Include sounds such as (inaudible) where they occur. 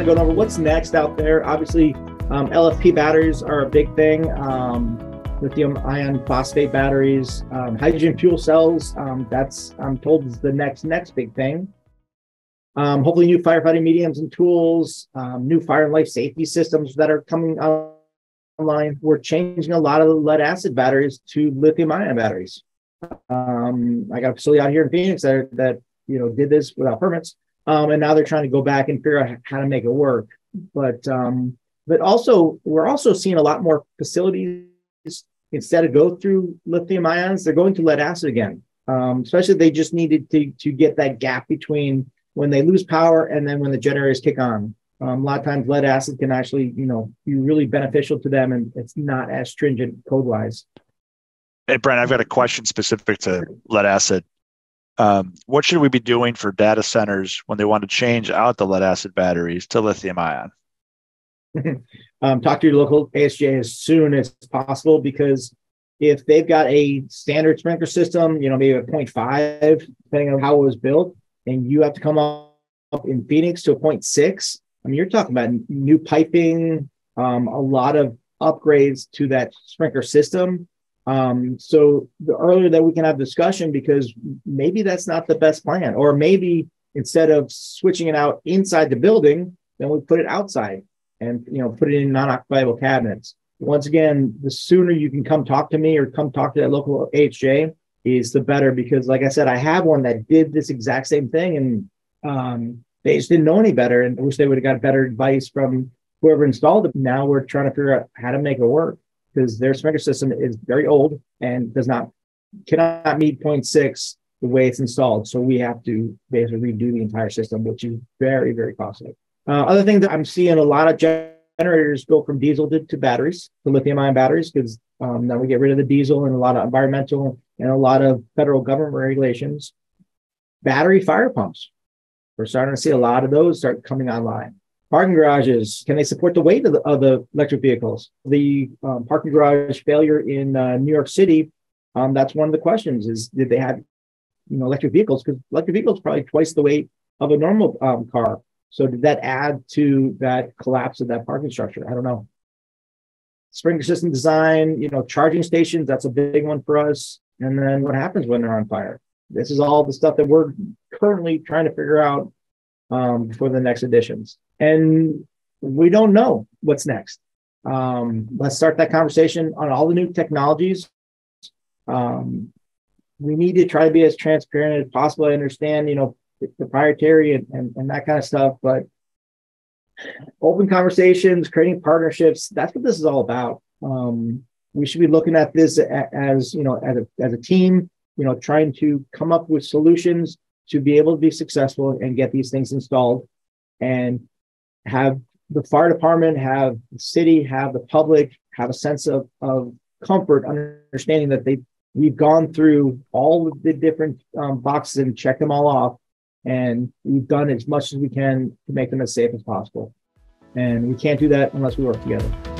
of going over what's next out there. Obviously, um, LFP batteries are a big thing. Um, lithium ion phosphate batteries, um, hydrogen fuel cells. Um, that's I'm told is the next next big thing. Um, hopefully, new firefighting mediums and tools, um, new fire and life safety systems that are coming online. We're changing a lot of the lead acid batteries to lithium ion batteries. I got a facility out here in Phoenix that, that you know did this without permits, um, and now they're trying to go back and figure out how to make it work. But um, but also we're also seeing a lot more facilities instead of go through lithium ions, they're going to lead acid again. Um, especially they just needed to to get that gap between when they lose power and then when the generators kick on. Um, a lot of times lead acid can actually, you know, be really beneficial to them and it's not as stringent code wise. Hey, Brent, I've got a question specific to lead acid. Um, what should we be doing for data centers when they want to change out the lead acid batteries to lithium ion? (laughs) um, talk to your local AHJ as soon as possible because if they've got a standard sprinkler system, you know, maybe a 0.5, depending on how it was built, and you have to come up in Phoenix to a 0.6, I mean, you're talking about new piping, um, a lot of upgrades to that sprinkler system. Um, so the earlier that we can have discussion, because maybe that's not the best plan, or maybe instead of switching it out inside the building, then we put it outside and you know put it in non-occupiable cabinets. Once again, the sooner you can come talk to me or come talk to that local AHJ is the better because, like I said, I have one that did this exact same thing and um, they just didn't know any better and wish they would have got better advice from whoever installed it. Now we're trying to figure out how to make it work because their sprinkler system is very old and does not cannot meet 0.6 the way it's installed. So we have to basically redo the entire system, which is very, very costly. Uh, other thing that I'm seeing a lot of generators go from diesel to, to batteries, to lithium ion batteries, because um, now we get rid of the diesel and a lot of environmental and a lot of federal government regulations. Battery fire pumps. We're starting to see a lot of those start coming online. Parking garages, can they support the weight of the, of the electric vehicles? The um, parking garage failure in uh, New York City, um, that's one of the questions is did they have you know electric vehicles? Because electric vehicles probably twice the weight of a normal um, car. So did that add to that collapse of that parking structure? I don't know. Sprinkler system design, you know, charging stations, that's a big one for us. And then what happens when they're on fire? This is all the stuff that we're currently trying to figure out um, for the next editions. And we don't know what's next. Um, let's start that conversation on all the new technologies. Um, we need to try to be as transparent as possible. I understand, you know, proprietary and, and, and that kind of stuff. But open conversations, creating partnerships, that's what this is all about. Um, we should be looking at this as, you know, as a, as a team, you know, trying to come up with solutions to be able to be successful and get these things installed and have the fire department, have the city, have the public, have a sense of, of comfort, understanding that they we've gone through all of the different um, boxes and checked them all off and we've done as much as we can to make them as safe as possible. And we can't do that unless we work together.